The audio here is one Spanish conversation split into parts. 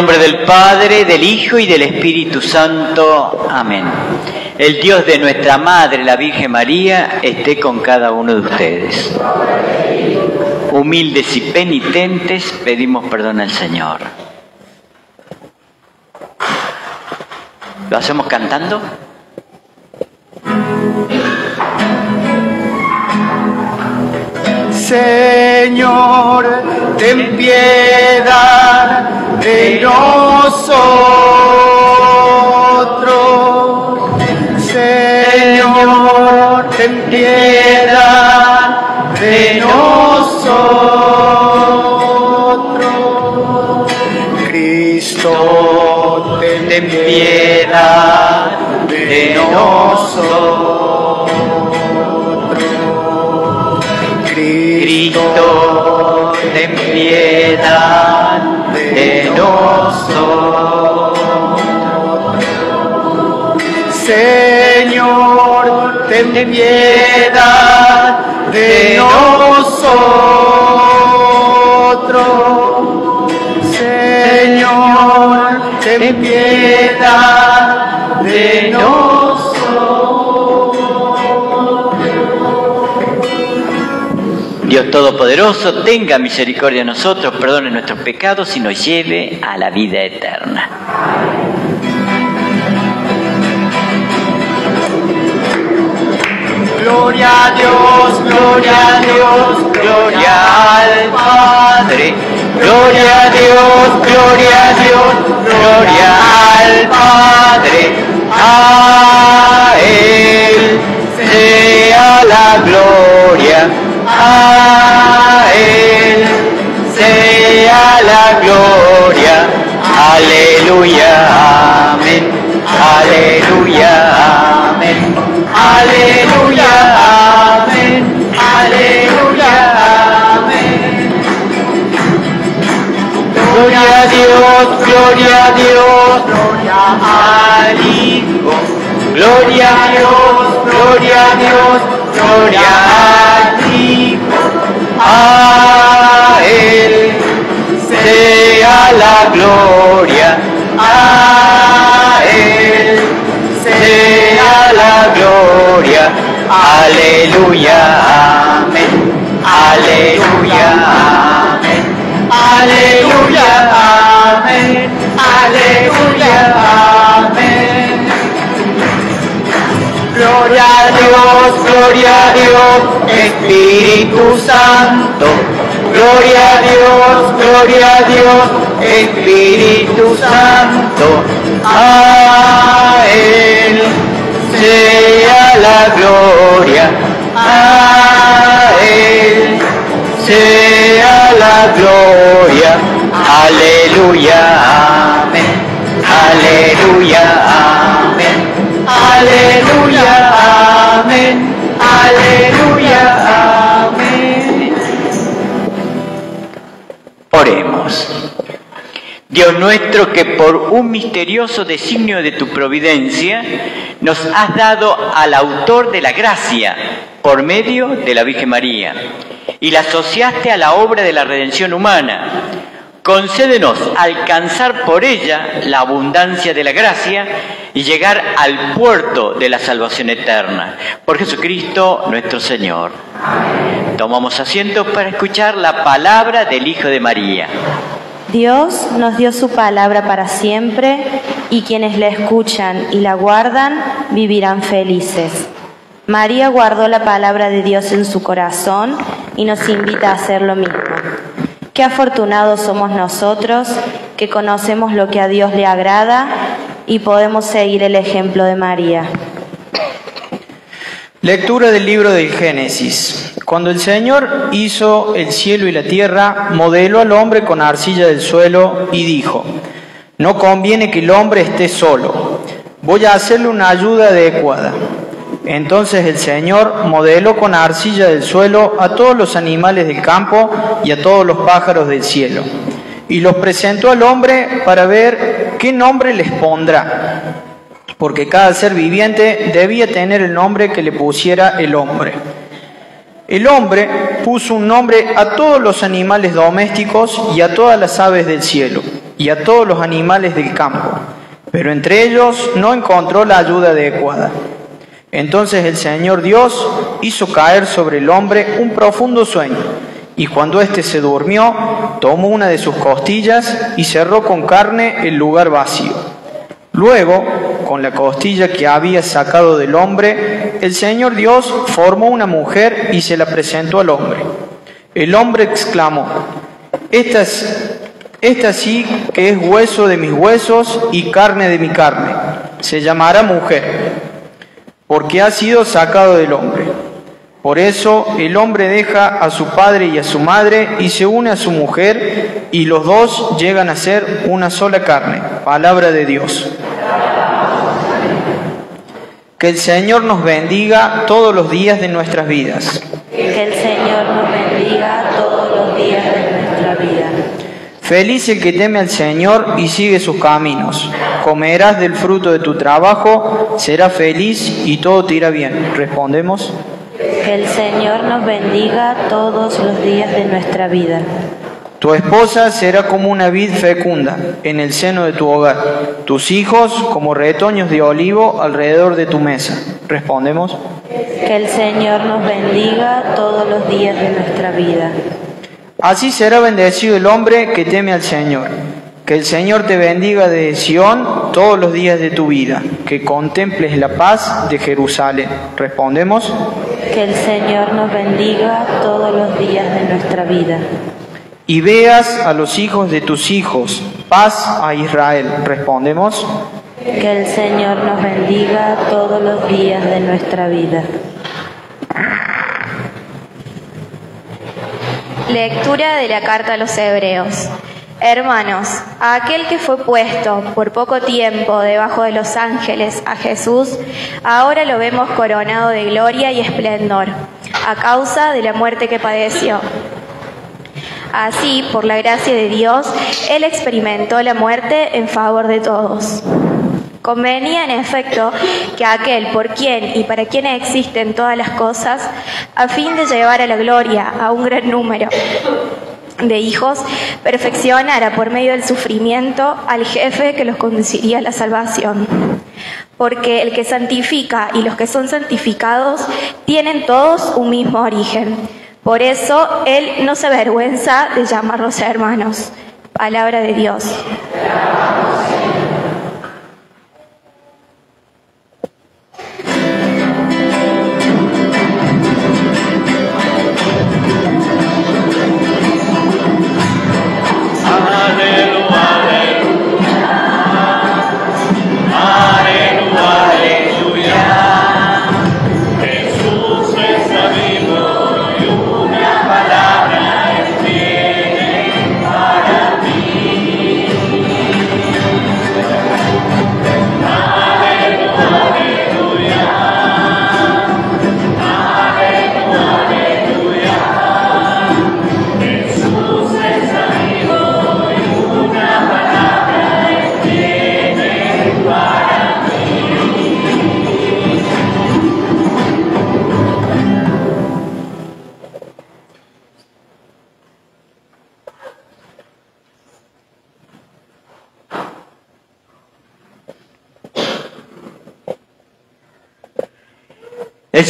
Nombre del Padre, del Hijo y del Espíritu Santo. Amén. El Dios de nuestra Madre, la Virgen María, esté con cada uno de ustedes. Humildes y penitentes, pedimos perdón al Señor. ¿Lo hacemos cantando? Señor, ten piedad de nosotros. Señor, ten piedad de nosotros. Cristo, ten piedad de nosotros. Cristo, ten piedad de nosotros. Señor, ten piedad de nosotros. Dios Todopoderoso, tenga misericordia de nosotros, perdone nuestros pecados y nos lleve a la vida eterna. Gloria a Dios, gloria a Dios, gloria al Padre. Gloria a Dios, gloria a Dios, gloria al Padre. A Él sea la gloria, a Él sea la gloria. Aleluya, amén. Aleluya, amén. Aleluya, amén. Aleluya, amén. Gloria a Dios, gloria a Dios, gloria al Hijo. Gloria a Dios, gloria a Dios, gloria al Hijo. A Él sea la gloria, a Él sea la gloria. Aleluya, amén. Aleluya, amén. Aleluya, amén. Aleluya, amén. Gloria a Dios, gloria a Dios, Espíritu Santo. Gloria a Dios, gloria a Dios, Espíritu Santo. A Él sea la gloria, a Él sea la gloria. Aleluya, amén. Aleluya, amén. Aleluya, amén. Aleluya, amén. Oremos. Dios nuestro, que por un misterioso designio de tu providencia nos has dado al autor de la gracia por medio de la Virgen María y la asociaste a la obra de la redención humana. Concédenos alcanzar por ella la abundancia de la gracia y llegar al puerto de la salvación eterna. Por Jesucristo nuestro Señor. Tomamos asiento para escuchar la palabra del Hijo de María. Dios nos dio su palabra para siempre y quienes la escuchan y la guardan vivirán felices. María guardó la palabra de Dios en su corazón y nos invita a hacer lo mismo. Qué afortunados somos nosotros que conocemos lo que a Dios le agrada y podemos seguir el ejemplo de María. Lectura del libro del Génesis. Cuando el Señor hizo el cielo y la tierra, modeló al hombre con arcilla del suelo y dijo, no conviene que el hombre esté solo, voy a hacerle una ayuda adecuada. Entonces el Señor modeló con arcilla del suelo a todos los animales del campo y a todos los pájaros del cielo, y los presentó al hombre para ver qué nombre les pondrá, porque cada ser viviente debía tener el nombre que le pusiera el hombre. El hombre puso un nombre a todos los animales domésticos y a todas las aves del cielo. y a todos los animales del campo, pero entre ellos no encontró la ayuda adecuada. Entonces el Señor Dios hizo caer sobre el hombre un profundo sueño, y cuando éste se durmió, tomó una de sus costillas y cerró con carne el lugar vacío. Luego, con la costilla que había sacado del hombre, el Señor Dios formó una mujer y se la presentó al hombre. El hombre exclamó, esta, esta sí que es hueso de mis huesos y carne de mi carne. Se llamará mujer, porque ha sido sacado del hombre. Por eso el hombre deja a su padre y a su madre y se une a su mujer y los dos llegan a ser una sola carne. Palabra de Dios. Que el Señor nos bendiga todos los días de nuestras vidas. Que el Señor nos bendiga todos los días de nuestra vida. Feliz el que teme al Señor y sigue sus caminos. Comerás del fruto de tu trabajo, serás feliz y todo te irá bien. Respondemos. Que el Señor nos bendiga todos los días de nuestra vida. Tu esposa será como una vid fecunda en el seno de tu hogar, tus hijos como retoños de olivo alrededor de tu mesa. Respondemos. Que el Señor nos bendiga todos los días de nuestra vida. Así será bendecido el hombre que teme al Señor. Que el Señor te bendiga de Sión todos los días de tu vida, que contemples la paz de Jerusalén. Respondemos. Que el Señor nos bendiga todos los días de nuestra vida y veas a los hijos de tus hijos. Paz a Israel. Respondemos. Que el Señor nos bendiga todos los días de nuestra vida. Lectura de la carta a los Hebreos. Hermanos, a aquel que fue puesto por poco tiempo debajo de los ángeles, a Jesús, ahora lo vemos coronado de gloria y esplendor, a causa de la muerte que padeció Así, por la gracia de Dios, Él experimentó la muerte en favor de todos. Convenía, en efecto, que aquel por quien y para quien existen todas las cosas, a fin de llevar a la gloria a un gran número de hijos, perfeccionara por medio del sufrimiento al jefe que los conduciría a la salvación. Porque el que santifica y los que son santificados tienen todos un mismo origen. Por eso Él no se avergüenza de llamarlos hermanos. Palabra de Dios.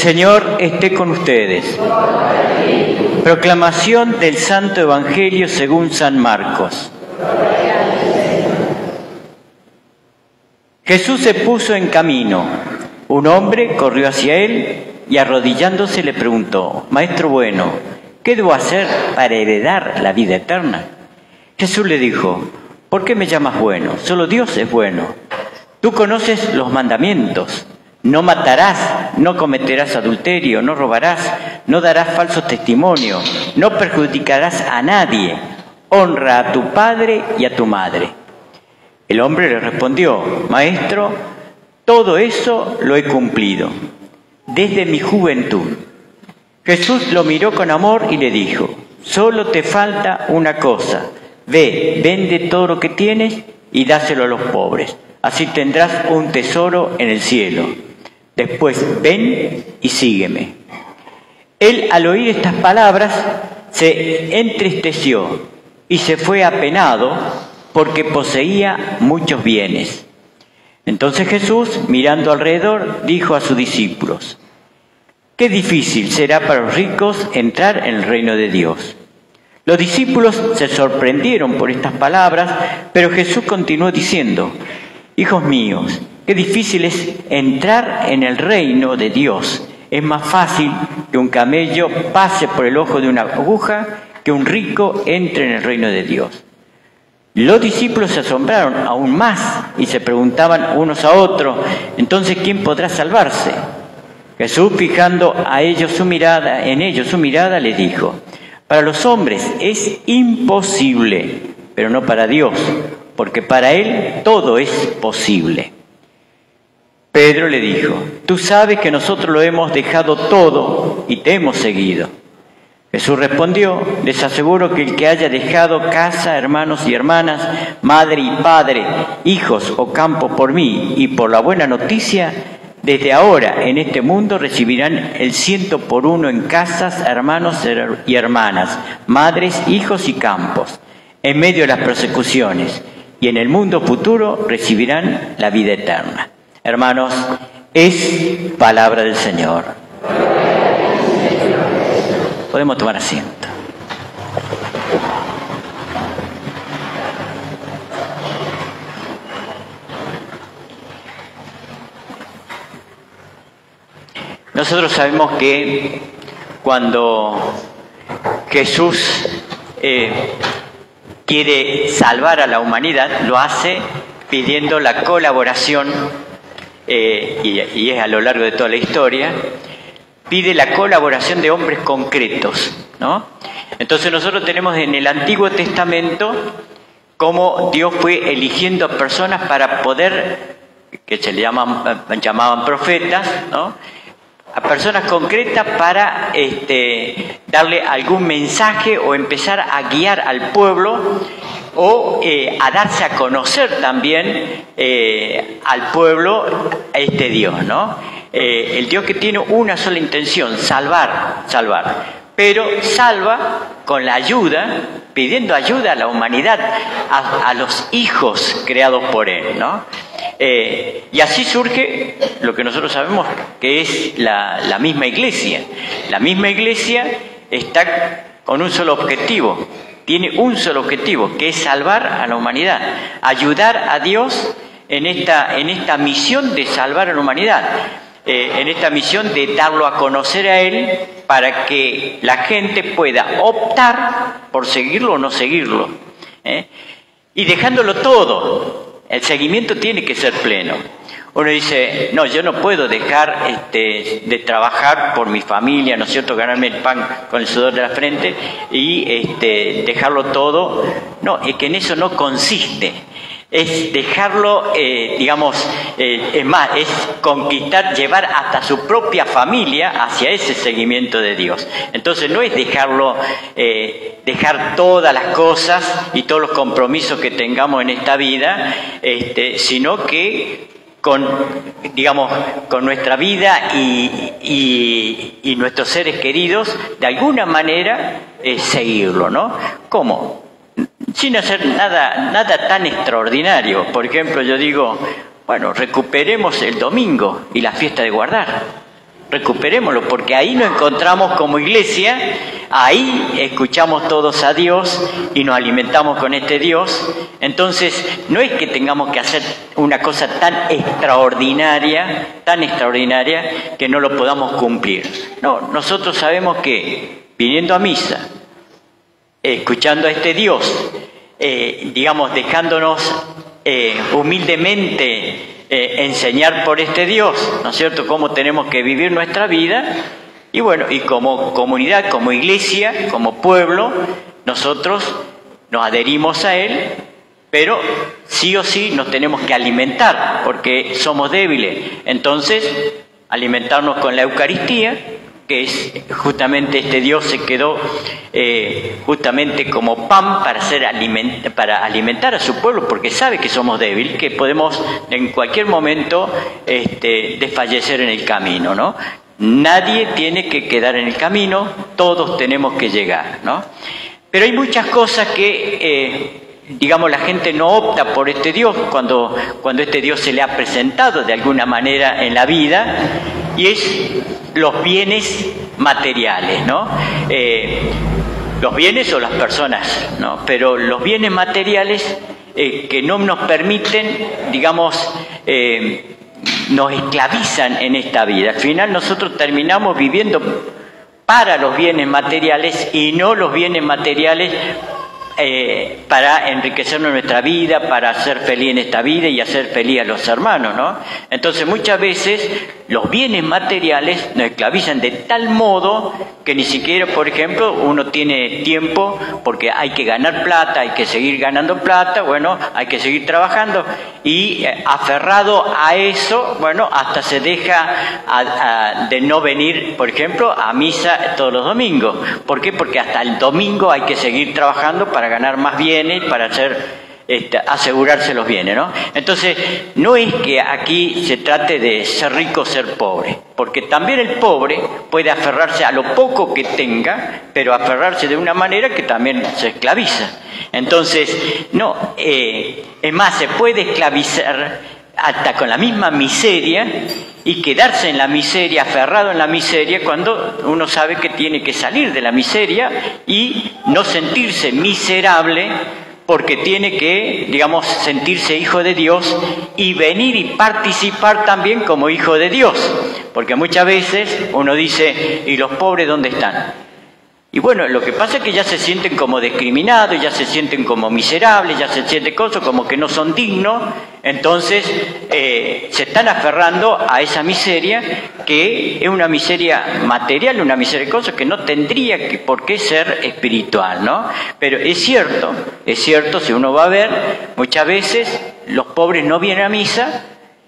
Señor esté con ustedes. Proclamación del Santo Evangelio según San Marcos. Jesús se puso en camino. Un hombre corrió hacia él y arrodillándose le preguntó, Maestro bueno, ¿qué debo hacer para heredar la vida eterna? Jesús le dijo, ¿por qué me llamas bueno? Solo Dios es bueno. Tú conoces los mandamientos no matarás, no cometerás adulterio, no robarás, no darás falso testimonio, no perjudicarás a nadie, honra a tu padre y a tu madre. El hombre le respondió, Maestro, todo eso lo he cumplido desde mi juventud. Jesús lo miró con amor y le dijo, solo te falta una cosa, ve, vende todo lo que tienes y dáselo a los pobres, así tendrás un tesoro en el cielo Después, ven y sígueme. Él al oír estas palabras se entristeció y se fue apenado porque poseía muchos bienes. Entonces Jesús, mirando alrededor, dijo a sus discípulos, Qué difícil será para los ricos entrar en el reino de Dios. Los discípulos se sorprendieron por estas palabras, pero Jesús continuó diciendo, Hijos míos, qué difícil es entrar en el reino de Dios. Es más fácil que un camello pase por el ojo de una aguja que un rico entre en el reino de Dios. Los discípulos se asombraron aún más y se preguntaban unos a otros, entonces ¿quién podrá salvarse? Jesús fijando a ellos su mirada, en ellos su mirada, les dijo, para los hombres es imposible, pero no para Dios, porque para Él todo es posible. Pedro le dijo, tú sabes que nosotros lo hemos dejado todo y te hemos seguido. Jesús respondió, les aseguro que el que haya dejado casa, hermanos y hermanas, madre y padre, hijos o campo por mí y por la buena noticia, desde ahora en este mundo recibirán el ciento por uno en casas, hermanos y hermanas, madres, hijos y campos, en medio de las persecuciones, y en el mundo futuro recibirán la vida eterna. Hermanos, es palabra del Señor. Podemos tomar asiento. Nosotros sabemos que cuando Jesús eh, quiere salvar a la humanidad, lo hace pidiendo la colaboración, eh, y, es a lo largo de toda la historia, pide la colaboración de hombres concretos, ¿no? Entonces nosotros tenemos en el Antiguo Testamento cómo Dios fue eligiendo a personas para poder, que se le llaman, llamaban profetas, ¿no? A personas concretas para este, darle algún mensaje o empezar a guiar al pueblo o eh, a darse a conocer también eh, al pueblo a este Dios, ¿no? Eh, el Dios que tiene una sola intención, salvar, salvar. Pero salva con la ayuda, pidiendo ayuda a la humanidad, a, los hijos creados por Él, ¿no? Eh, y así surge lo que nosotros sabemos que es la, misma iglesia. La misma iglesia está con un solo objetivo, tiene un solo objetivo, que es salvar a la humanidad, ayudar a Dios en esta, en esta misión de salvar a la humanidad. Eh, en esta misión de darlo a conocer a Él para que la gente pueda optar por seguirlo o no seguirlo. ¿eh? Y dejándolo todo, el seguimiento tiene que ser pleno. Uno dice, no, yo no puedo dejar este, de trabajar por mi familia, ¿no es cierto?, ganarme el pan con el sudor de la frente y este, dejarlo todo. No, es que en eso no consiste es dejarlo, eh, digamos, eh, es más, es conquistar, llevar hasta su propia familia hacia ese seguimiento de Dios. Entonces no es dejarlo, eh, dejar todas las cosas y todos los compromisos que tengamos en esta vida, este, sino que con, digamos, con nuestra vida y, y, nuestros seres queridos, de alguna manera seguirlo, ¿no? ¿Cómo? Sin hacer nada, nada tan extraordinario. Por ejemplo, yo digo, bueno, recuperemos el domingo y la fiesta de guardar. Recuperémoslo, porque ahí nos encontramos como iglesia, ahí escuchamos todos a Dios y nos alimentamos con este Dios. Entonces, no es que tengamos que hacer una cosa tan extraordinaria, tan extraordinaria, que no lo podamos cumplir. No, nosotros sabemos que viniendo a misa, escuchando a este Dios, eh, digamos, dejándonos eh, humildemente eh, enseñar por este Dios, ¿no es cierto?, cómo tenemos que vivir nuestra vida. Y bueno, y como comunidad, como iglesia, como pueblo, nosotros nos adherimos a Él, pero sí o sí nos tenemos que alimentar, porque somos débiles. Entonces, alimentarnos con la Eucaristía, que es justamente este Dios se quedó eh, justamente como pan para, hacer para alimentar a su pueblo, porque sabe que somos débiles, que podemos en cualquier momento este, desfallecer en el camino, ¿no? Nadie tiene que quedar en el camino, todos tenemos que llegar, ¿no? Pero hay muchas cosas que eh, digamos, la gente no opta por este Dios cuando, cuando este Dios se le ha presentado de alguna manera en la vida, y es los bienes materiales, ¿no? Eh, los bienes o las personas, ¿no? Pero los bienes materiales eh, que no nos permiten, digamos, eh, nos esclavizan en esta vida. Al final nosotros terminamos viviendo para los bienes materiales y no los bienes materiales eh, para enriquecernos nuestra vida, para hacer feliz en esta vida y hacer feliz a los hermanos, ¿no? Entonces muchas veces los bienes materiales nos esclavizan de tal modo que ni siquiera, por ejemplo, uno tiene tiempo porque hay que ganar plata, hay que seguir ganando plata, bueno, hay que seguir trabajando y eh, aferrado a eso, bueno, hasta se deja de no venir, por ejemplo, a misa todos los domingos. ¿Por qué? Porque hasta el domingo hay que seguir trabajando para ganar más bienes, para hacer este, asegurarse los bienes, ¿no? Entonces, no es que aquí se trate de ser rico o ser pobre, porque también el pobre puede aferrarse a lo poco que tenga, pero aferrarse de una manera que también se esclaviza. Entonces, no, eh, es más, se puede esclavizar hasta con la misma miseria y quedarse en la miseria, aferrado en la miseria, cuando uno sabe que tiene que salir de la miseria y no sentirse miserable porque tiene que, digamos, sentirse hijo de Dios y venir y participar también como hijo de Dios. Porque muchas veces uno dice, ¿y los pobres dónde están? Y bueno, lo que pasa es que ya se sienten como discriminados, ya se sienten como miserables, ya se sienten cosas como que no son dignos, entonces eh, se están aferrando a esa miseria que es una miseria material, una miseria de cosas que no tendría que, por qué ser espiritual, ¿no? Pero es cierto, es cierto, si uno va a ver, muchas veces los pobres no vienen a misa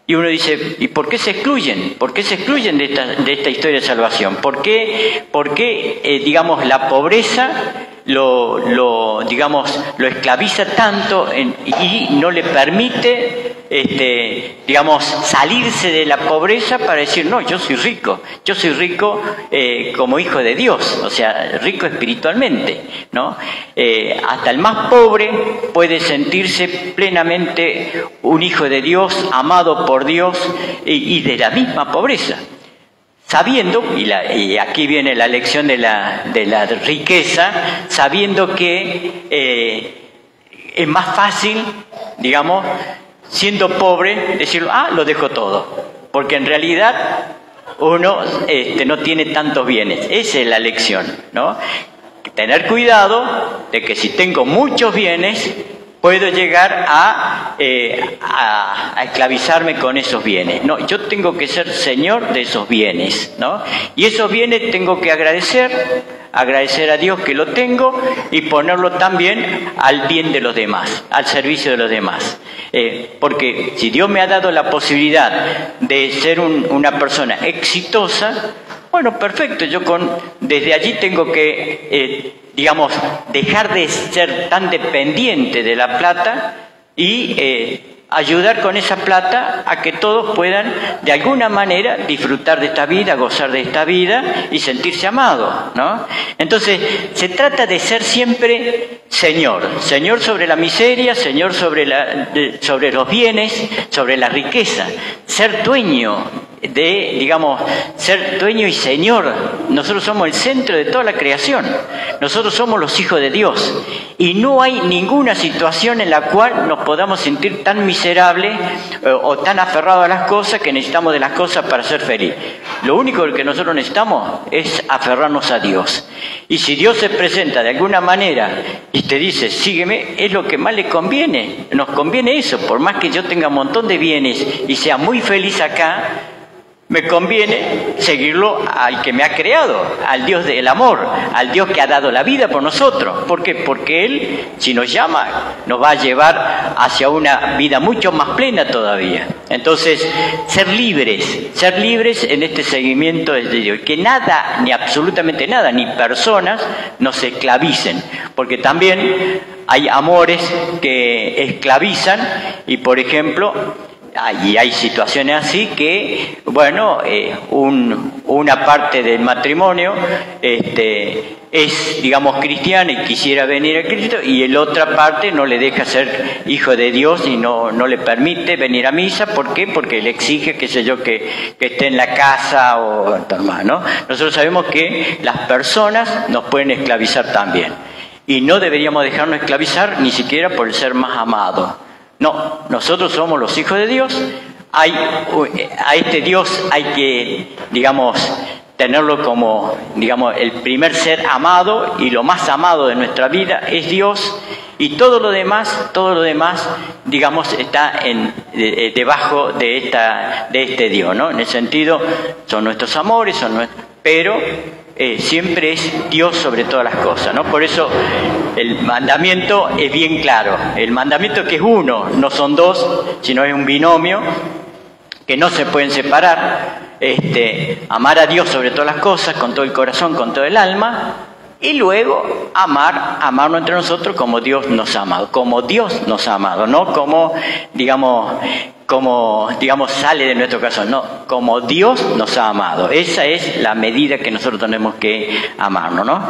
y uno dice, ¿y por qué se excluyen? ¿Por qué se excluyen de esta, de esta historia de salvación? ¿Por qué, por qué eh, digamos, la pobreza lo, lo, digamos, lo esclaviza tanto y no le permite, este, digamos, salirse de la pobreza para decir, no, yo soy rico, yo soy rico eh, como hijo de Dios, o sea, rico espiritualmente, ¿no? Eh, hasta el más pobre puede sentirse plenamente un hijo de Dios, amado por Dios y de la misma pobreza sabiendo, y, aquí viene la lección de la, riqueza, sabiendo que eh, es más fácil, digamos, siendo pobre, decir, ah, lo dejo todo, porque en realidad uno este, no tiene tantos bienes. Esa es la lección, ¿no? Tener cuidado de que si tengo muchos bienes, puedo llegar eh, a, esclavizarme con esos bienes. No, yo tengo que ser señor de esos bienes, ¿no? Y esos bienes tengo que agradecer, agradecer a Dios que lo tengo y ponerlo también al bien de los demás, al servicio de los demás. Eh, porque si Dios me ha dado la posibilidad de ser una persona exitosa, bueno, perfecto, yo con, desde allí tengo que eh, digamos, dejar de ser tan dependiente de la plata y eh, ayudar con esa plata a que todos puedan de alguna manera disfrutar de esta vida, gozar de esta vida y sentirse amados, ¿no? Entonces, se trata de ser siempre Señor, Señor sobre la miseria, Señor sobre, los bienes, sobre la riqueza, ser dueño de, digamos, ser dueño y señor. Nosotros somos el centro de toda la creación. Nosotros somos los hijos de Dios. Y no hay ninguna situación en la cual nos podamos sentir tan miserables eh, o tan aferrados a las cosas que necesitamos de las cosas para ser feliz. Lo único que nosotros necesitamos es aferrarnos a Dios. Y si Dios se presenta de alguna manera y te dice, sígueme, es lo que más le conviene. Nos conviene eso. Por más que yo tenga un montón de bienes y sea muy feliz acá, me conviene seguirlo al que me ha creado, al Dios del amor, al Dios que ha dado la vida por nosotros. ¿Por qué? Porque Él, si nos llama, nos va a llevar hacia una vida mucho más plena todavía. Entonces, ser libres, ser libres en este seguimiento de Dios. Que nada, ni absolutamente nada, ni personas nos esclavicen. Porque también hay amores que esclavizan y, por ejemplo, y hay situaciones así que, bueno, eh, un, una parte del matrimonio este, es, digamos, cristiana y quisiera venir a Cristo, y el otra parte no le deja ser hijo de Dios y no, no le permite venir a misa. ¿Por qué? Porque le exige, qué sé yo, que, que esté en la casa o más, ¿no? Nosotros sabemos que las personas nos pueden esclavizar también. Y no deberíamos dejarnos esclavizar ni siquiera por el ser más amado. No, nosotros somos los hijos de Dios, hay, a este Dios hay que, digamos, tenerlo como, digamos, el primer ser amado y lo más amado de nuestra vida es Dios y todo lo demás, todo lo demás, digamos, está debajo de, esta, de este Dios, ¿no? En el sentido, son nuestros amores, son nuestros, pero eh, siempre es Dios sobre todas las cosas, ¿no? Por eso el mandamiento es bien claro. El mandamiento que es uno, no son dos, sino es un binomio, que no se pueden separar, este, amar a Dios sobre todas las cosas, con todo el corazón, con todo el alma, y luego amar, amarnos entre nosotros como Dios nos ha amado, como Dios nos ha amado, no como, digamos, como, digamos, sale de nuestro corazón, no, como Dios nos ha amado. Esa es la medida que nosotros tenemos que amarnos, ¿no?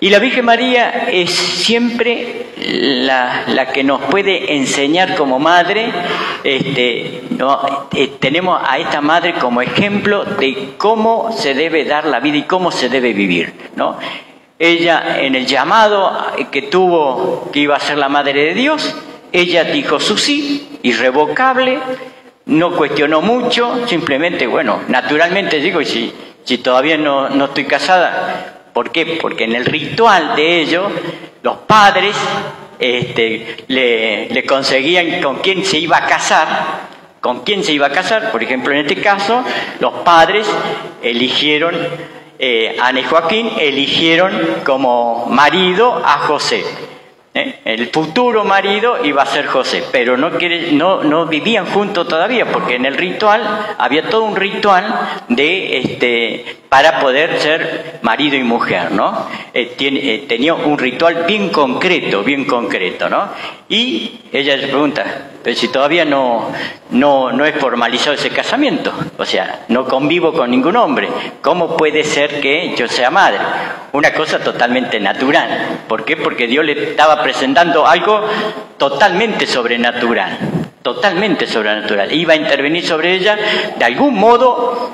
Y la Virgen María es siempre la, la que nos puede enseñar como madre, este, no, eh, tenemos a esta madre como ejemplo de cómo se debe dar la vida y cómo se debe vivir, ¿no? Ella en el llamado que tuvo que iba a ser la madre de Dios, ella dijo su sí, irrevocable, no cuestionó mucho, simplemente, bueno, naturalmente digo, si, si todavía no, no estoy casada, ¿por qué? Porque en el ritual de ello, los padres este, le, le conseguían con quién se iba a casar, con quién se iba a casar, por ejemplo, en este caso, los padres eligieron, eh, Ana y Joaquín eligieron como marido a José. ¿Eh? El futuro marido iba a ser José, pero no, no, no vivían juntos todavía, porque en el ritual había todo un ritual de este, para poder ser marido y mujer, ¿no? Eh, eh, tenía un ritual bien concreto, bien concreto, ¿no? Y ella se pregunta, pero si todavía no, no, no es formalizado ese casamiento, o sea, no convivo con ningún hombre, ¿cómo puede ser que yo sea madre? Una cosa totalmente natural. ¿Por qué? Porque Dios le estaba presentando algo totalmente sobrenatural, totalmente sobrenatural. Iba a intervenir sobre ella de algún modo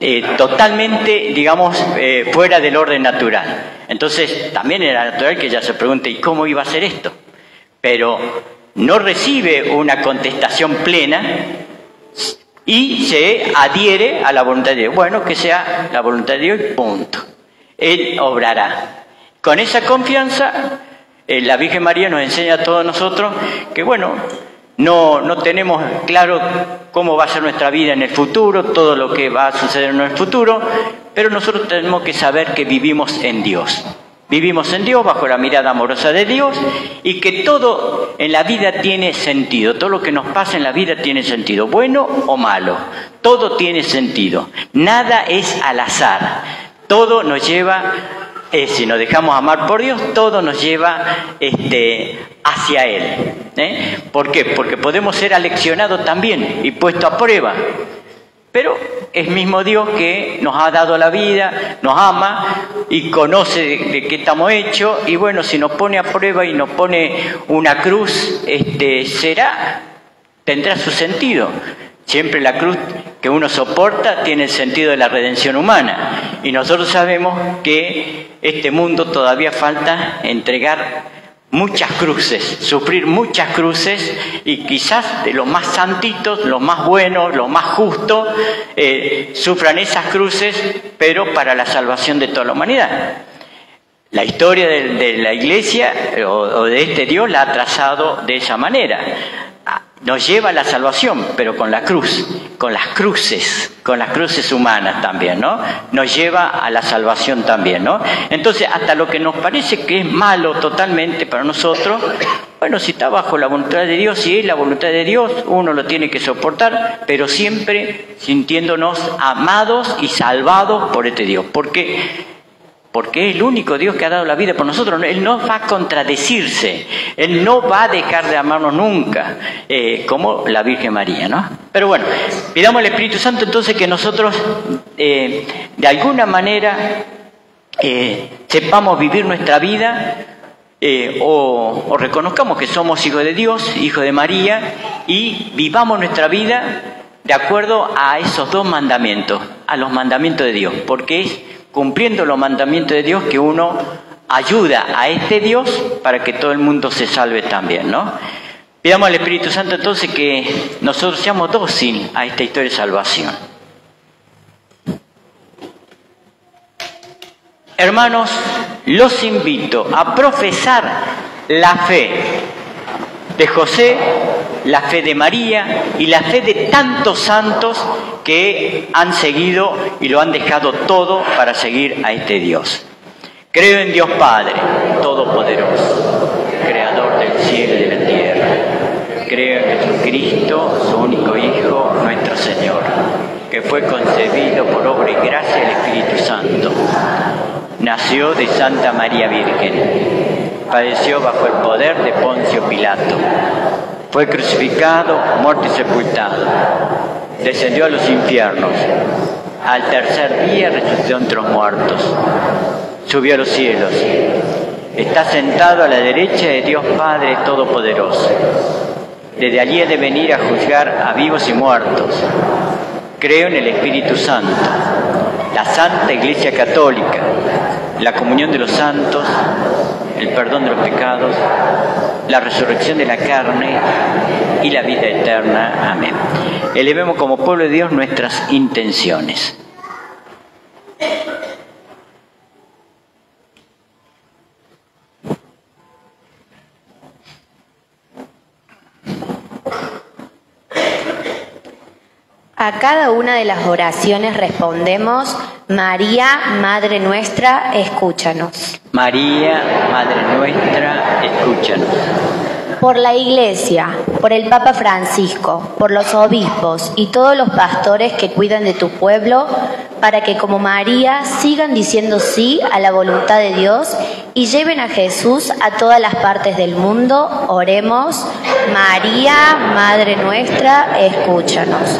eh, totalmente, digamos, eh, fuera del orden natural. Entonces, también era natural que ella se pregunte, ¿y cómo iba a ser esto? Pero no recibe una contestación plena y se adhiere a la voluntad de Dios. Bueno, que sea la voluntad de Dios punto. Él obrará. Con esa confianza, eh, la Virgen María nos enseña a todos nosotros que, bueno, no, no tenemos claro cómo va a ser nuestra vida en el futuro, todo lo que va a suceder en el futuro, pero nosotros tenemos que saber que vivimos en Dios. Vivimos en Dios bajo la mirada amorosa de Dios y que todo en la vida tiene sentido, todo lo que nos pasa en la vida tiene sentido, bueno o malo, todo tiene sentido, nada es al azar, todo nos lleva, eh, si nos dejamos amar por Dios, todo nos lleva este, hacia Él. ¿eh? ¿Por qué? Porque podemos ser aleccionados también y puestos a prueba. Pero es mismo Dios que nos ha dado la vida, nos ama y conoce de, qué estamos hechos y bueno, si nos pone a prueba y nos pone una cruz, este, será, tendrá su sentido. Siempre la cruz que uno soporta tiene el sentido de la redención humana y nosotros sabemos que este mundo todavía falta entregar muchas cruces, sufrir muchas cruces y quizás de los más santitos, los más buenos, los más justos, eh, sufran esas cruces, pero para la salvación de toda la humanidad. La historia de, la iglesia o de este Dios la ha trazado de esa manera nos lleva a la salvación, pero con la cruz, con las cruces, con las cruces humanas también, ¿no? Nos lleva a la salvación también, ¿no? Entonces, hasta lo que nos parece que es malo totalmente para nosotros, bueno, si está bajo la voluntad de Dios, si es la voluntad de Dios, uno lo tiene que soportar, pero siempre sintiéndonos amados y salvados por este Dios, porque porque es el único Dios que ha dado la vida por nosotros. Él no va a contradecirse, Él no va a dejar de amarnos nunca, eh, como la Virgen María, ¿no? Pero bueno, pidamos al Espíritu Santo entonces que nosotros, eh, de alguna manera, eh, sepamos vivir nuestra vida o, o reconozcamos que somos hijos de Dios, hijos de María, y vivamos nuestra vida de acuerdo a esos dos mandamientos, a los mandamientos de Dios, porque es cumpliendo los mandamientos de Dios que uno ayuda a este Dios para que todo el mundo se salve también, ¿no? Pidamos al Espíritu Santo entonces que nosotros seamos dóciles a esta historia de salvación. Hermanos, los invito a profesar la fe de José, la fe de María y la fe de tantos santos que han seguido y lo han dejado todo para seguir a este Dios. Creo en Dios Padre, Todopoderoso, Creador del cielo y de la tierra. Creo en Jesucristo, su único Hijo, nuestro Señor, que fue concebido por obra y gracia del Espíritu Santo. Nació de Santa María Virgen. Padeció bajo el poder de Poncio Pilato. Fue crucificado, muerto y sepultado descendió a los infiernos. Al tercer día resucitó entre los muertos. Subió a los cielos. Está sentado a la derecha de Dios Padre Todopoderoso. Desde allí ha de venir a juzgar a vivos y muertos. Creo en el Espíritu Santo, la Santa Iglesia Católica, la comunión de los santos, el perdón de los pecados, la resurrección de la carne y la vida eterna. Amén. Elevemos como pueblo de Dios nuestras intenciones. A cada una de las oraciones respondemos, María, Madre nuestra, escúchanos. María, Madre nuestra, escúchanos. Por la Iglesia, por el Papa Francisco, por los obispos y todos los pastores que cuidan de tu pueblo, para que como María sigan diciendo sí a la voluntad de Dios y lleven a Jesús a todas las partes del mundo, oremos, María, Madre nuestra, escúchanos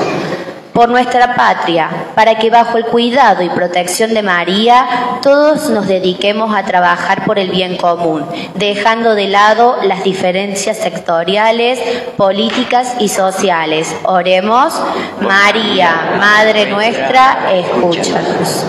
por nuestra patria, para que bajo el cuidado y protección de María todos nos dediquemos a trabajar por el bien común, dejando de lado las diferencias sectoriales, políticas y sociales. Oremos, María, Madre nuestra, escúchanos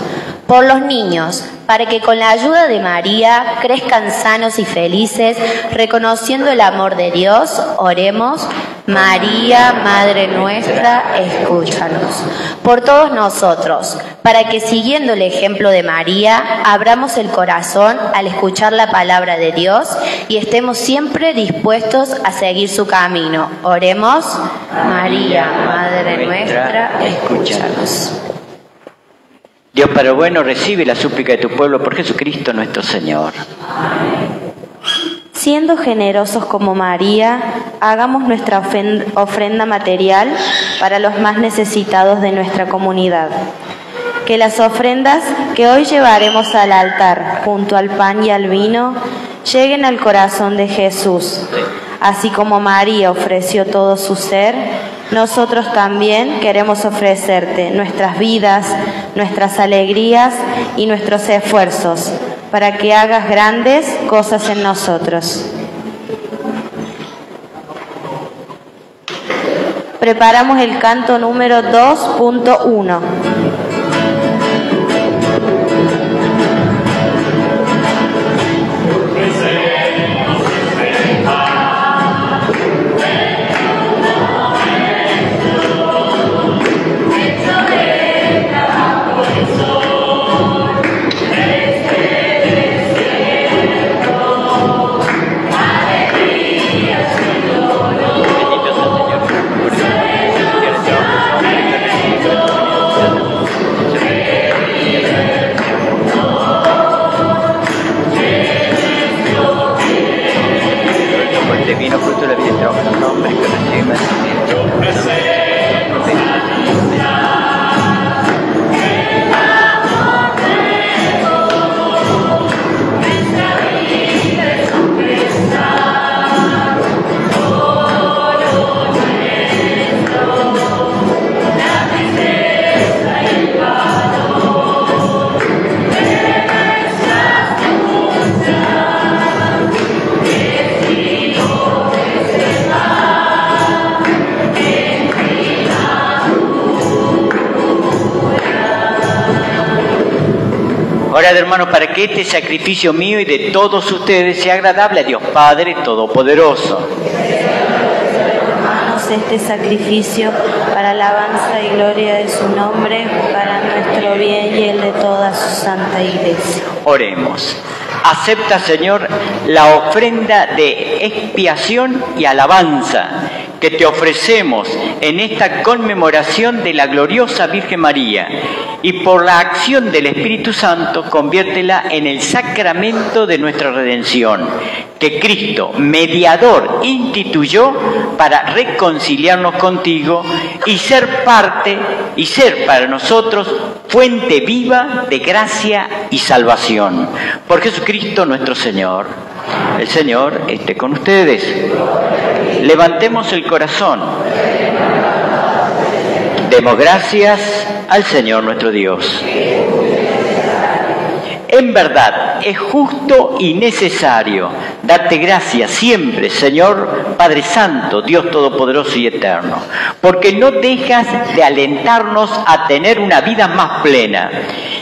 por los niños, para que con la ayuda de María crezcan sanos y felices, reconociendo el amor de Dios, oremos, María, Madre nuestra, escúchanos. Por todos nosotros, para que siguiendo el ejemplo de María, abramos el corazón al escuchar la palabra de Dios y estemos siempre dispuestos a seguir su camino. Oremos, María, Madre nuestra, escúchanos. Dios para bueno recibe la súplica de tu pueblo por Jesucristo nuestro Señor. Siendo generosos como María, hagamos nuestra ofrenda material para los más necesitados de nuestra comunidad. Que las ofrendas que hoy llevaremos al altar junto al pan y al vino lleguen al corazón de Jesús. Así como María ofreció todo su ser, nosotros también queremos ofrecerte nuestras vidas, nuestras alegrías y nuestros esfuerzos para que hagas grandes cosas en nosotros. Preparamos el canto número 2.1. Orad, hermanos, para que este sacrificio mío y de todos ustedes sea agradable a Dios Padre Todopoderoso. Este sacrificio para alabanza y gloria de su nombre, para nuestro bien y el de toda su santa iglesia. Oremos. Acepta, Señor, la ofrenda de expiación y alabanza que te ofrecemos en esta conmemoración de la gloriosa Virgen María y por la acción del Espíritu Santo conviértela en el sacramento de nuestra redención que Cristo, mediador, instituyó para reconciliarnos contigo y ser parte y ser para nosotros fuente viva de gracia y salvación. Por Jesucristo nuestro Señor. El Señor esté con ustedes. Levantemos el corazón. Demos gracias al Señor nuestro Dios. En verdad, es justo y necesario darte gracias siempre, Señor Padre Santo, Dios Todopoderoso y Eterno, porque no dejas de alentarnos a tener una vida más plena.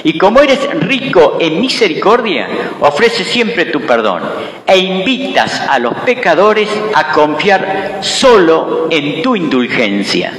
Y como eres rico en misericordia, ofreces siempre tu perdón e invitas a los pecadores a confiar solo en tu indulgencia.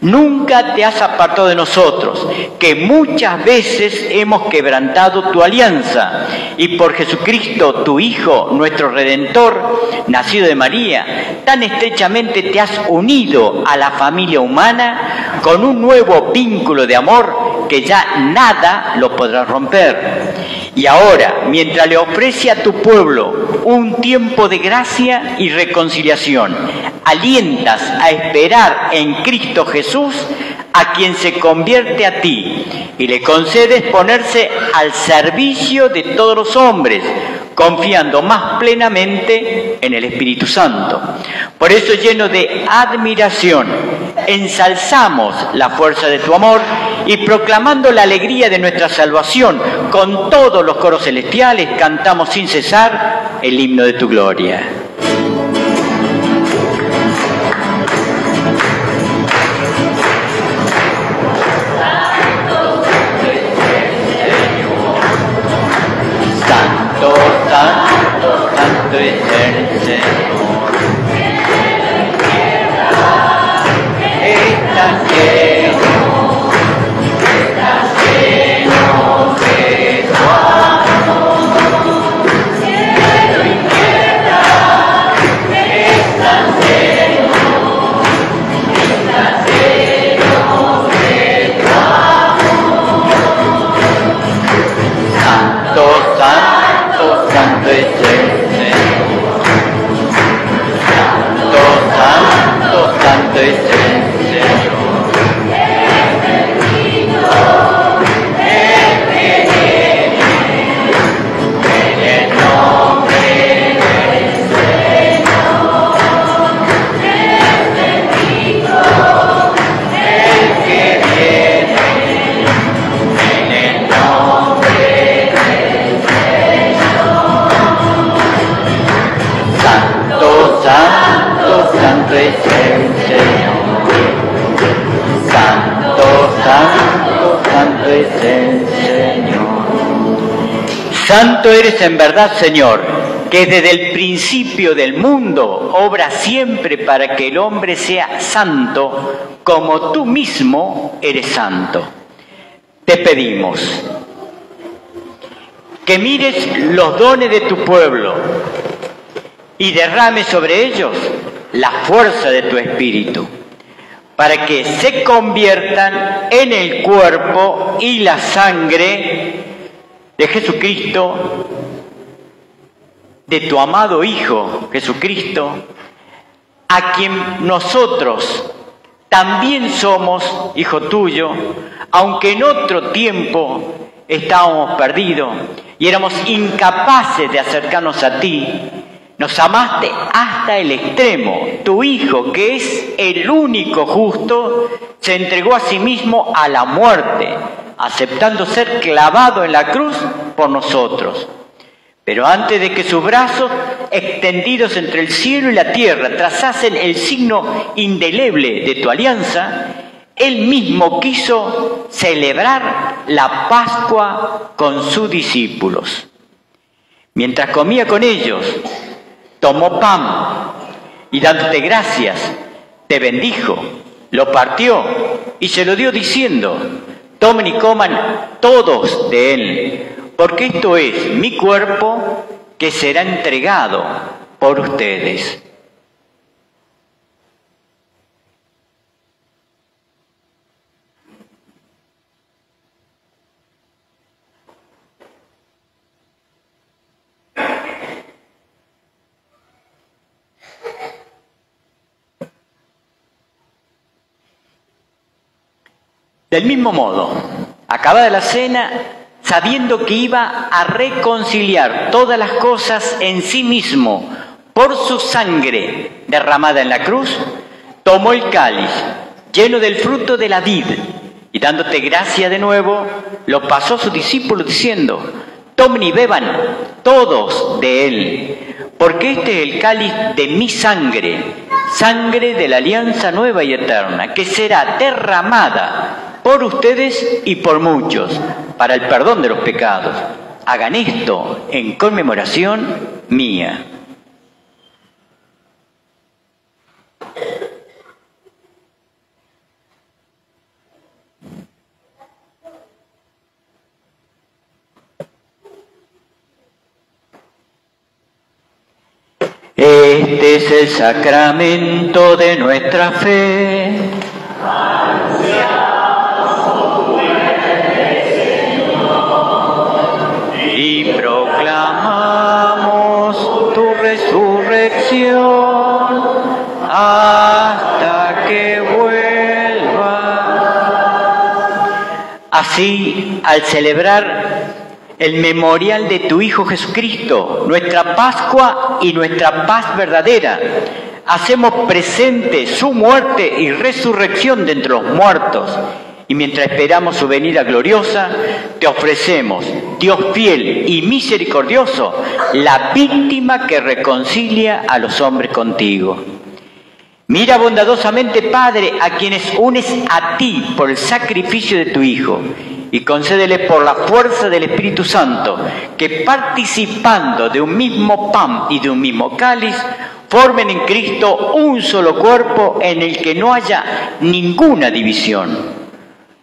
Nunca te has apartado de nosotros, que muchas veces hemos quebrantado tu alianza. Y por Jesucristo, tu Hijo, nuestro Redentor, nacido de María, tan estrechamente te has unido a la familia humana con un nuevo vínculo de amor que ya nada lo podrá romper. Y ahora, mientras le ofrece a tu pueblo un tiempo de gracia y reconciliación, alientas a esperar en Cristo Jesús a quien se convierte a ti y le concedes ponerse al servicio de todos los hombres, confiando más plenamente en el Espíritu Santo. Por eso, lleno de admiración, ensalzamos la fuerza de tu amor y proclamando la alegría de nuestra salvación, con todos los coros celestiales cantamos sin cesar el himno de tu gloria. Señor, que desde el principio del mundo obra siempre para que el hombre sea santo, como tú mismo eres santo. Te pedimos que mires los dones de tu pueblo y derrame sobre ellos la fuerza de tu espíritu, para que se conviertan en el cuerpo y la sangre de Jesucristo, de tu amado Hijo Jesucristo, a quien nosotros también somos hijo tuyo, aunque en otro tiempo estábamos perdidos y éramos incapaces de acercarnos a ti, nos amaste hasta el extremo. Tu Hijo, que es el único justo, se entregó a sí mismo a la muerte aceptando ser clavado en la cruz por nosotros. Pero antes de que sus brazos, extendidos entre el cielo y la tierra, trazasen el signo indeleble de tu alianza, él mismo quiso celebrar la Pascua con sus discípulos. Mientras comía con ellos, tomó pan y dándote gracias, te bendijo, lo partió y se lo dio diciendo, tomen y coman todos de él, porque esto es mi cuerpo que será entregado por ustedes. Del mismo modo, acabada la cena, sabiendo que iba a reconciliar todas las cosas en sí mismo por su sangre derramada en la cruz, tomó el cáliz lleno del fruto de la vid y dándote gracia de nuevo, lo pasó a sus discípulos diciendo, tomen y beban todos de él, porque este es el cáliz de mi sangre, sangre de la alianza nueva y eterna, que será derramada por ustedes y por muchos, para el perdón de los pecados. Hagan esto en conmemoración mía. Este es el sacramento de nuestra fe. Proclamamos tu resurrección hasta que vuelva. Así, al celebrar el memorial de tu Hijo Jesucristo, nuestra Pascua y nuestra paz verdadera, hacemos presente su muerte y resurrección de entre los muertos y mientras esperamos su venida gloriosa, te ofrecemos, Dios fiel y misericordioso, la víctima que reconcilia a los hombres contigo. Mira bondadosamente, Padre, a quienes unes a ti por el sacrificio de tu Hijo, y concédele por la fuerza del Espíritu Santo, que participando de un mismo pan y de un mismo cáliz, formen en Cristo un solo cuerpo en el que no haya ninguna división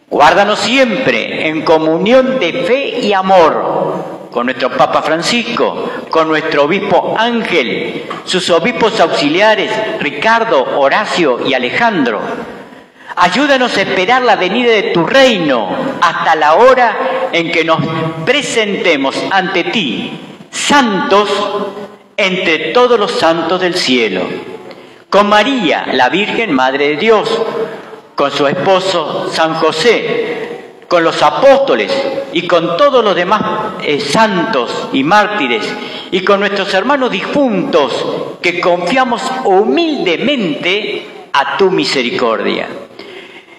Guárdanos siempre en comunión de fe y amor con nuestro Papa Francisco, con nuestro obispo Ángel, sus obispos auxiliares Ricardo, Horacio y Alejandro. Ayúdanos a esperar la venida de tu reino hasta la hora en que nos presentemos ante ti, santos entre todos los santos del cielo. Con María, la Virgen Madre de Dios, con su esposo San José, con los apóstoles y con todos los demás eh, santos y mártires y con nuestros hermanos difuntos que confiamos humildemente a tu misericordia.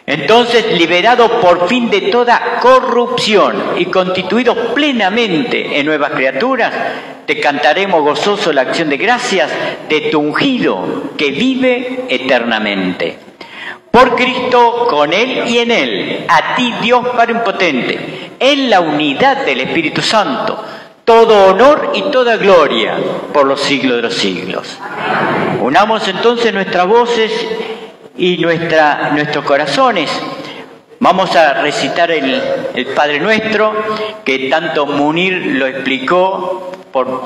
Entonces, liberados por fin de toda corrupción y constituidos plenamente en nuevas criaturas, te cantaremos gozoso la acción de gracias de tu ungido que vive eternamente. Por Cristo, con Él y en Él, a ti Dios Padre Impotente, en la unidad del Espíritu Santo, todo honor y toda gloria por los siglos de los siglos. Unamos entonces nuestras voces y nuestra, nuestros corazones. Vamos a recitar el, el Padre Nuestro, que tanto Munir lo explicó por,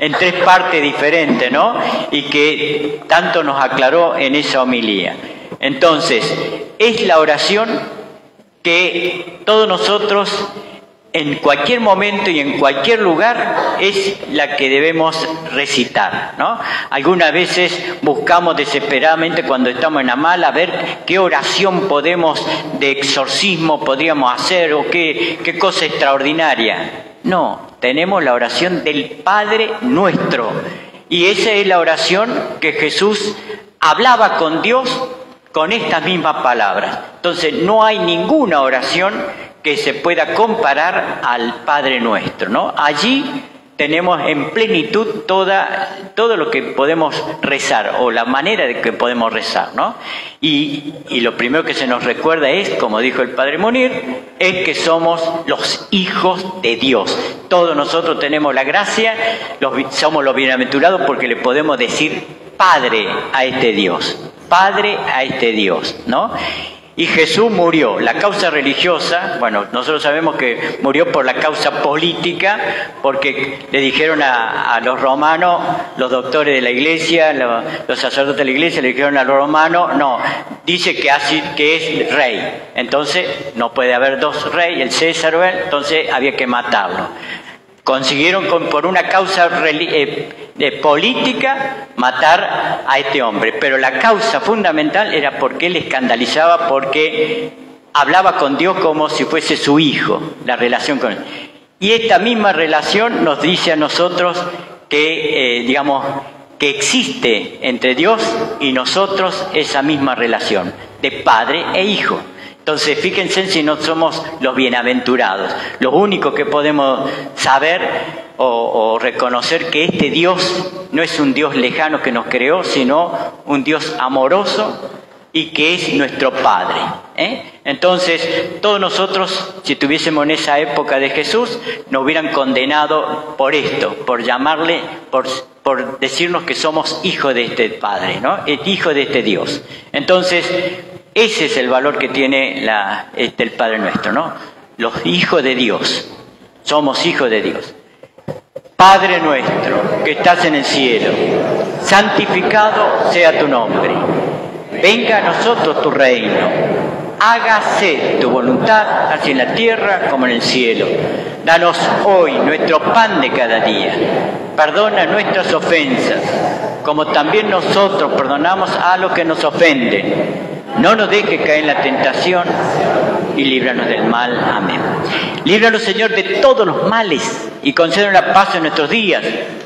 en tres partes diferentes, ¿no? Y que tanto nos aclaró en esa homilía. Entonces, es la oración que todos nosotros en cualquier momento y en cualquier lugar es la que debemos recitar, ¿no? Algunas veces buscamos desesperadamente cuando estamos en la mala ver qué oración podemos de exorcismo podríamos hacer o qué, qué cosa extraordinaria. No, tenemos la oración del Padre nuestro y esa es la oración que Jesús hablaba con Dios con estas mismas palabras. Entonces no hay ninguna oración que se pueda comparar al Padre nuestro, ¿no? Allí tenemos en plenitud toda, todo lo que podemos rezar o la manera de que podemos rezar, ¿no? Y, lo primero que se nos recuerda es, como dijo el Padre Monir, es que somos los hijos de Dios. Todos nosotros tenemos la gracia, somos los bienaventurados porque le podemos decir Padre a este Dios, Padre a este Dios, ¿no? Y Jesús murió. La causa religiosa, bueno, nosotros sabemos que murió por la causa política, porque le dijeron a, los romanos, los doctores de la iglesia, los, sacerdotes de la iglesia, le dijeron a los romanos, no, dice que, que es rey. Entonces no puede haber dos reyes, el César, entonces había que matarlo. Consiguieron por una causa eh, política matar a este hombre, pero la causa fundamental era porque él escandalizaba, porque hablaba con Dios como si fuese su hijo, la relación con él. Y esta misma relación nos dice a nosotros que, eh, digamos, que existe entre Dios y nosotros esa misma relación de padre e hijo. Entonces, fíjense si no somos los bienaventurados, los únicos que podemos saber o, reconocer que este Dios no es un Dios lejano que nos creó, sino un Dios amoroso y que es nuestro Padre. ¿eh? Entonces, todos nosotros, si tuviésemos en esa época de Jesús, nos hubieran condenado por esto, por llamarle, por, por decirnos que somos hijos de este Padre, ¿no? Hijo de este Dios. Entonces, ese es el valor que tiene este, el Padre nuestro, ¿no? Los hijos de Dios. Somos hijos de Dios. Padre nuestro que estás en el cielo, santificado sea tu nombre. Venga a nosotros tu reino. Hágase tu voluntad, así en la tierra como en el cielo. Danos hoy nuestro pan de cada día. Perdona nuestras ofensas, como también nosotros perdonamos a los que nos ofenden no nos deje caer en la tentación y líbranos del mal. Amén. Líbranos, Señor, de todos los males y concédenos la paz en nuestros días,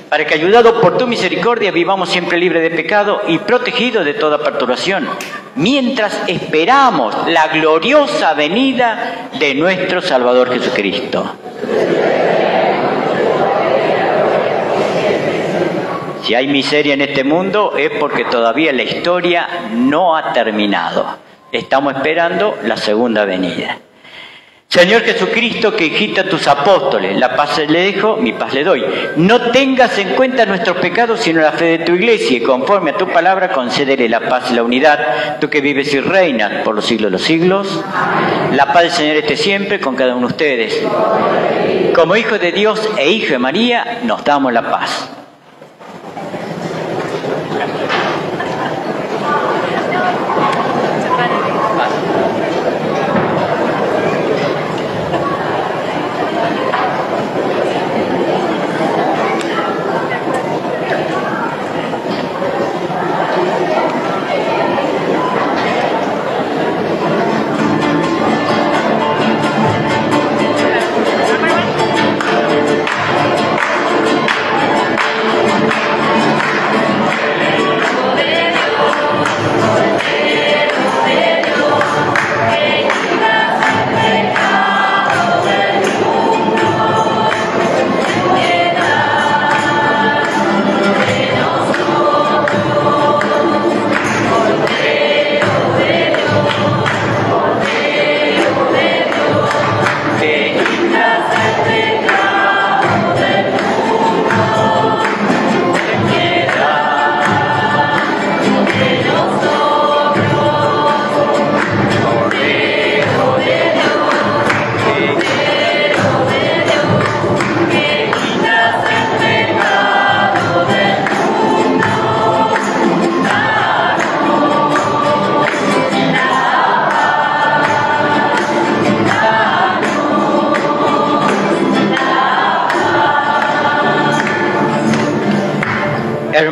para que, ayudados por tu misericordia, vivamos siempre libres de pecado y protegidos de toda perturbación, mientras esperamos la gloriosa venida de nuestro Salvador Jesucristo. Si hay miseria en este mundo es porque todavía la historia no ha terminado. Estamos esperando la segunda venida. Señor Jesucristo, que dijiste a tus apóstoles, la paz le dejo, mi paz le doy. No tengas en cuenta nuestros pecados, sino la fe de tu iglesia, y conforme a tu palabra, concédele la paz y la unidad, tú que vives y reinas por los siglos de los siglos. La paz del Señor esté siempre con cada uno de ustedes. Como hijo de Dios e hijo de María, nos damos la paz.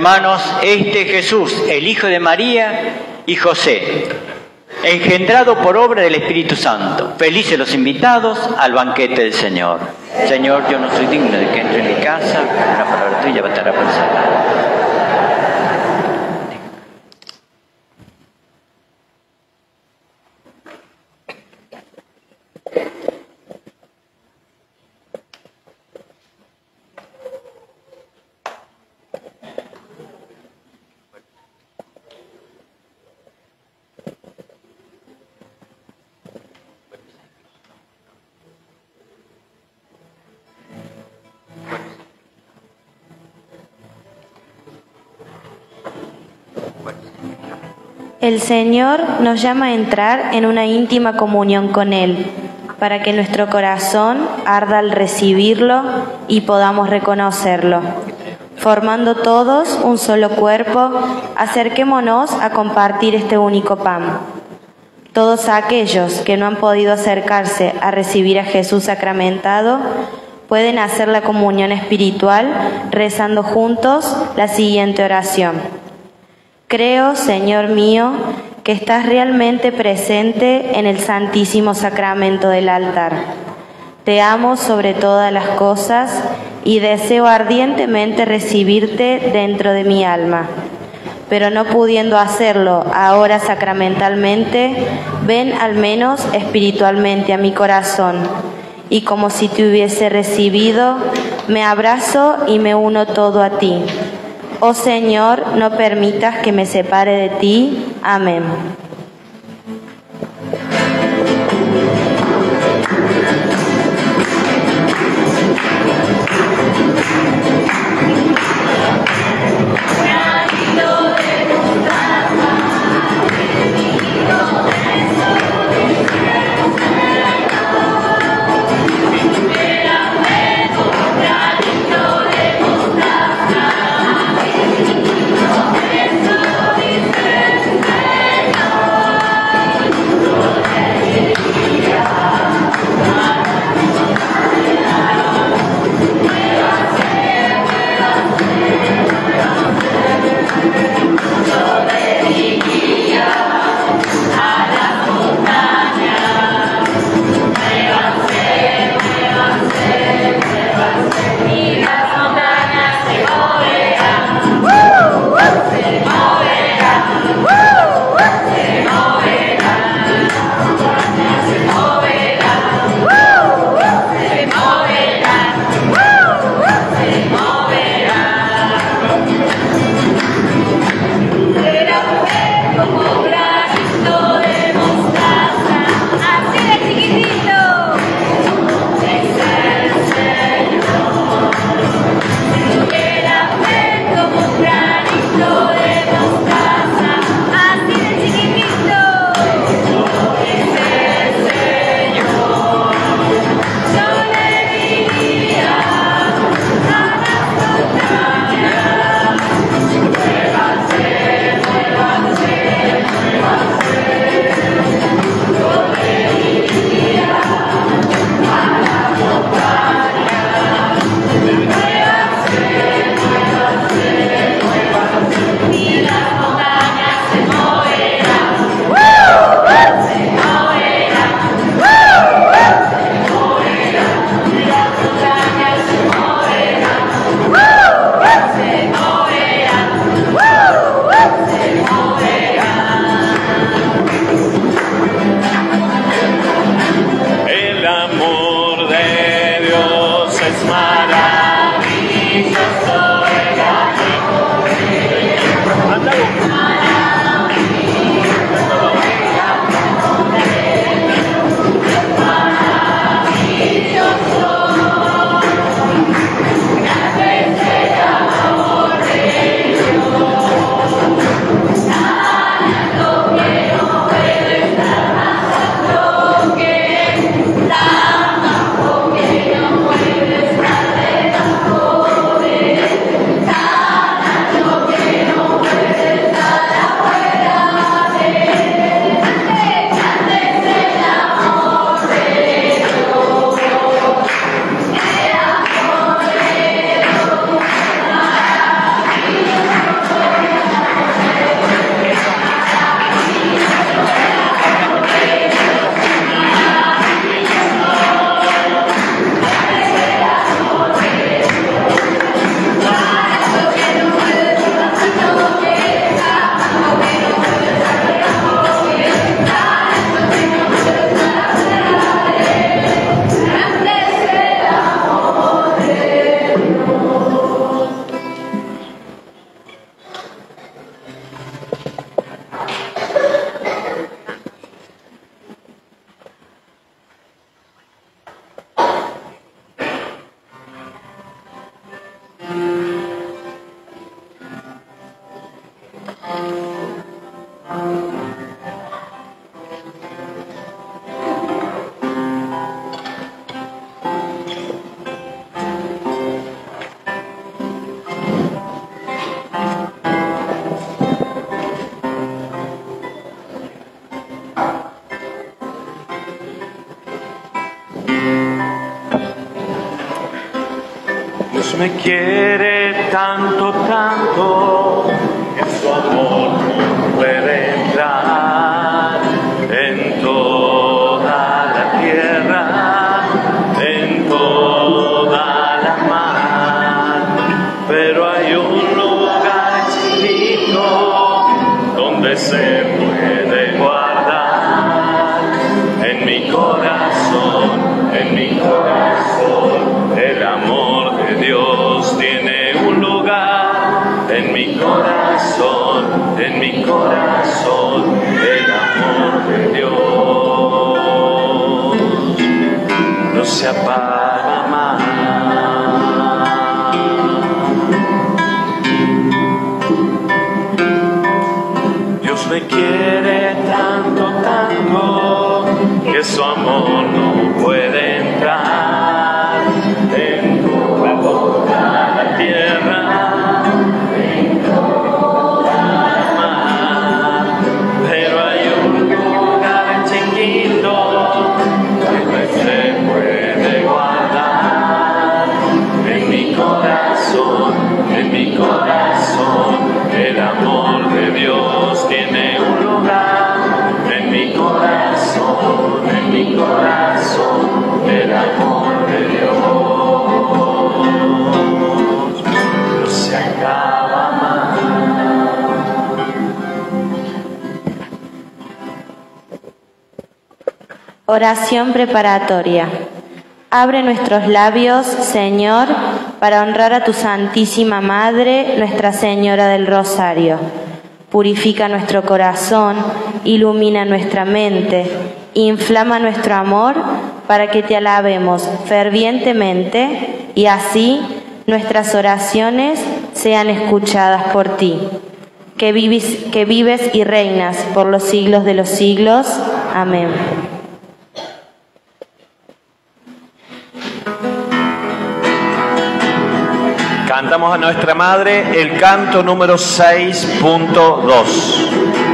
Hermanos, este Jesús, el Hijo de María y José, engendrado por obra del Espíritu Santo. Felices los invitados al banquete del Señor. Señor, yo no soy digno de que entre en mi casa, una palabra tuya va a estar El Señor nos llama a entrar en una íntima comunión con Él, para que nuestro corazón arda al recibirlo y podamos reconocerlo. Formando todos un solo cuerpo, acerquémonos a compartir este único pan. Todos aquellos que no han podido acercarse a recibir a Jesús sacramentado, pueden hacer la comunión espiritual rezando juntos la siguiente oración. Creo, Señor mío, que estás realmente presente en el Santísimo Sacramento del altar. Te amo sobre todas las cosas y deseo ardientemente recibirte dentro de mi alma. Pero no pudiendo hacerlo ahora sacramentalmente, ven al menos espiritualmente a mi corazón y como si te hubiese recibido, me abrazo y me uno todo a ti Oh Señor, no permitas que me separe de ti. Amén. En mi corazón. El amor de Dios no se apaga más. Dios me quiere tanto, tanto, que su amor no Oración preparatoria. Abre nuestros labios, Señor, para honrar a tu Santísima Madre, Nuestra Señora del Rosario. Purifica nuestro corazón, ilumina nuestra mente, inflama nuestro amor para que te alabemos fervientemente y así nuestras oraciones sean escuchadas por ti. Que vives, y reinas por los siglos de los siglos. Amén. Cantamos a nuestra madre el canto número 6.2.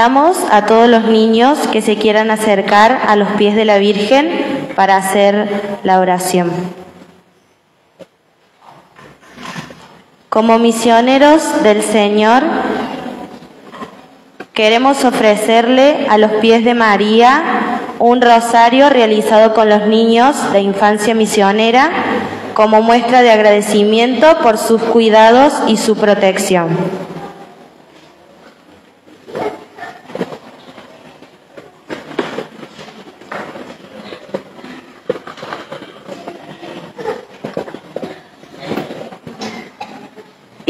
A todos los niños que se quieran acercar a los pies de la Virgen para hacer la oración. Como misioneros del Señor, queremos ofrecerle a los pies de María un rosario realizado con los niños de infancia misionera como muestra de agradecimiento por sus cuidados y su protección.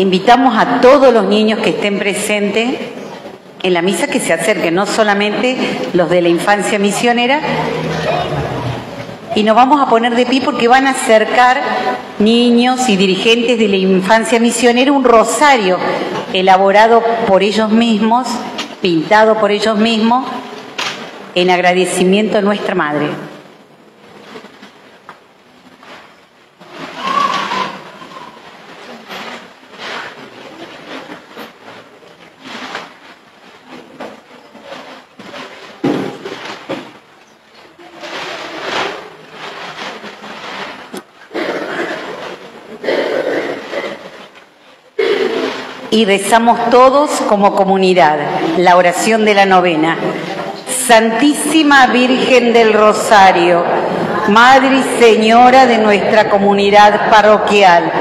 Invitamos a todos los niños que estén presentes en la misa que se acerquen, no solamente los de la infancia misionera. Y nos vamos a poner de pie porque van a acercar niños y dirigentes de la infancia misionera un rosario elaborado por ellos mismos, pintado por ellos mismos, en agradecimiento a nuestra Madre. Y rezamos todos como comunidad la oración de la novena. Santísima Virgen del Rosario, Madre y Señora de nuestra comunidad parroquial,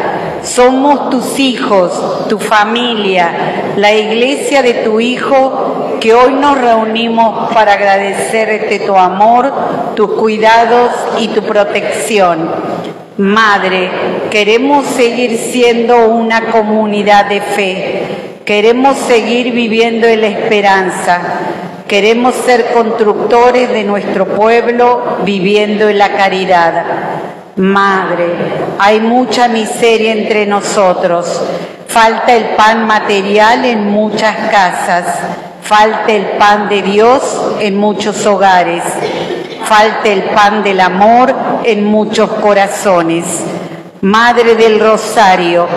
somos tus hijos, tu familia, la iglesia de tu Hijo, que hoy nos reunimos para agradecerte tu amor, tus cuidados y tu protección. Madre, queremos seguir siendo una comunidad de fe, queremos seguir viviendo en la esperanza, queremos ser constructores de nuestro pueblo viviendo en la caridad. Madre, hay mucha miseria entre nosotros, falta el pan material en muchas casas, falta el pan de Dios en muchos hogares falte el pan del amor en muchos corazones. Madre del Rosario,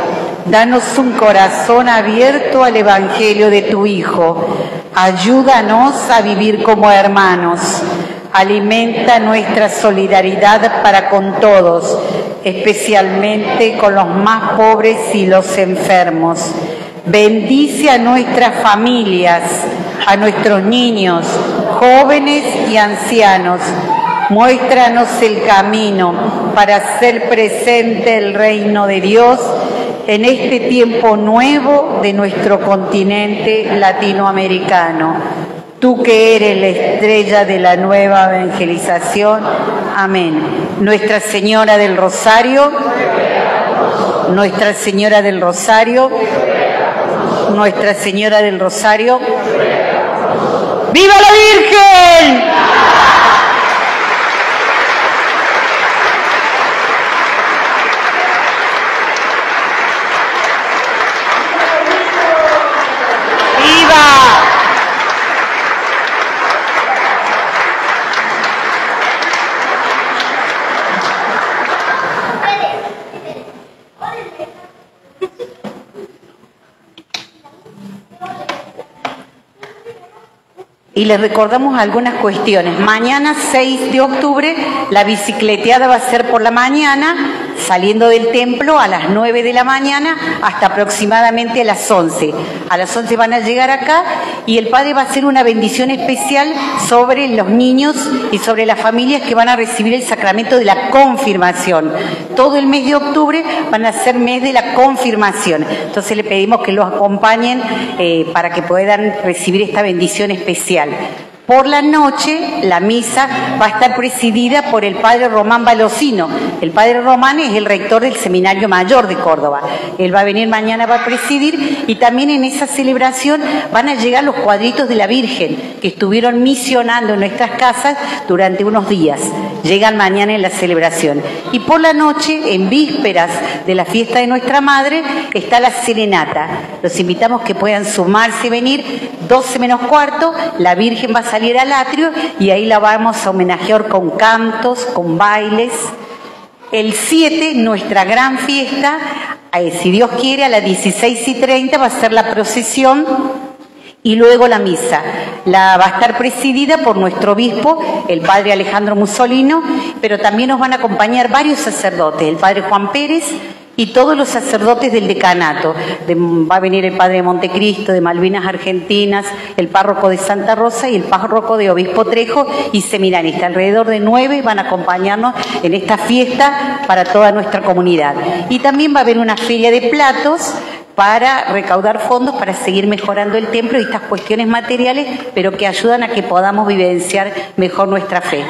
danos un corazón abierto al Evangelio de tu Hijo. Ayúdanos a vivir como hermanos. Alimenta nuestra solidaridad para con todos, especialmente con los más pobres y los enfermos. Bendice a nuestras familias, a nuestros niños, jóvenes y ancianos. Muéstranos el camino para hacer presente el reino de Dios en este tiempo nuevo de nuestro continente latinoamericano. Tú que eres la estrella de la nueva evangelización. Amén. Nuestra Señora del Rosario. Nuestra Señora del Rosario. Nuestra Señora del Rosario. ¡Viva la Virgen! Y les recordamos algunas cuestiones. Mañana 6 de octubre la bicicleteada va a ser por la mañana, saliendo del templo a las 9 de la mañana hasta aproximadamente a las 11. A las 11 van a llegar acá y el padre va a hacer una bendición especial sobre los niños y sobre las familias que van a recibir el sacramento de la confirmación. Todo el mes de octubre van a ser mes de la confirmación. Entonces le pedimos que los acompañen eh, para que puedan recibir esta bendición especial. Por la noche, la misa va a estar presidida por el padre Román Balocino. El padre Román es el rector del Seminario Mayor de Córdoba. Él va a venir mañana, va a presidir y también en esa celebración van a llegar los cuadritos de la Virgen que estuvieron misionando en nuestras casas durante unos días. Llegan mañana en la celebración. Y por la noche, en vísperas de la fiesta de nuestra Madre, está la serenata. Los invitamos que puedan sumarse y venir. 12 menos cuarto, la Virgen va a salir al atrio y ahí la vamos a homenajear con cantos, con bailes. El 7, nuestra gran fiesta, eh, si Dios quiere, a las 16 y 30 va a ser la procesión y luego la misa. La va a estar presidida por nuestro obispo, el padre Alejandro Mussolino, pero también nos van a acompañar varios sacerdotes, el padre Juan Pérez, y todos los sacerdotes del decanato. De- va a venir el padre de Montecristo, de Malvinas Argentinas, el párroco de Santa Rosa y el párroco de Obispo Trejo y seminaristas. Alrededor de nueve van a acompañarnos en esta fiesta para toda nuestra comunidad. Y también va a haber una feria de platos para recaudar fondos para seguir mejorando el templo y estas cuestiones materiales, pero que ayudan a que podamos vivenciar mejor nuestra fe.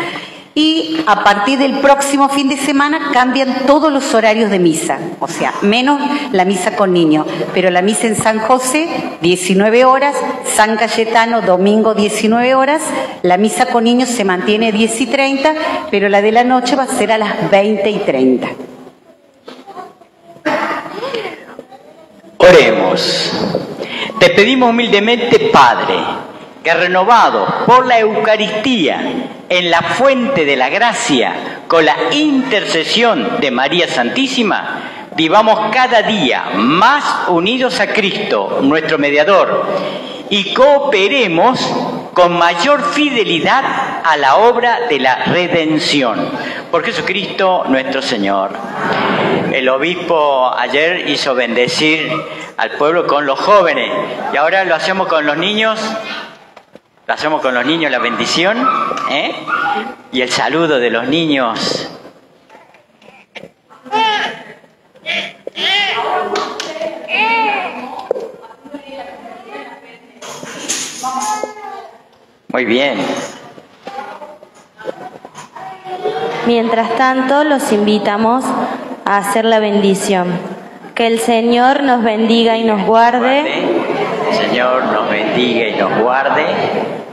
Y a partir del próximo fin de semana cambian todos los horarios de misa, o sea, menos la misa con niños, pero la misa en San José, 19 horas, San Cayetano, domingo, 19 horas, la misa con niños se mantiene 10 y 30, pero la de la noche va a ser a las 20 y 30. Oremos. Te pedimos humildemente, Padre, que renovado por la Eucaristía en la fuente de la gracia, con la intercesión de María Santísima, vivamos cada día más unidos a Cristo, nuestro mediador, y cooperemos con mayor fidelidad a la obra de la redención. Por Jesucristo nuestro Señor. El obispo ayer hizo bendecir al pueblo con los jóvenes y ahora lo hacemos con los niños. Lo hacemos con los niños la bendición ¿eh? y el saludo de los niños. Muy bien. Mientras tanto, los invitamos a hacer la bendición. Que el Señor nos bendiga y nos guarde, Señor nos bendiga y nos guarde,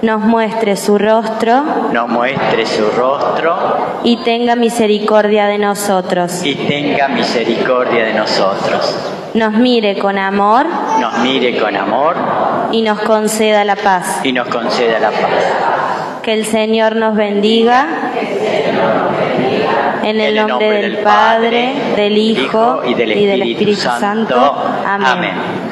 nos muestre su rostro nos muestre su rostro y tenga misericordia de nosotros. y tenga misericordia de nosotros. Nos mire con amor Nos mire con amor y nos conceda la paz. y nos conceda la paz. Que el Señor nos bendiga. En el nombre del Padre, del Hijo y del Espíritu Santo. Amén.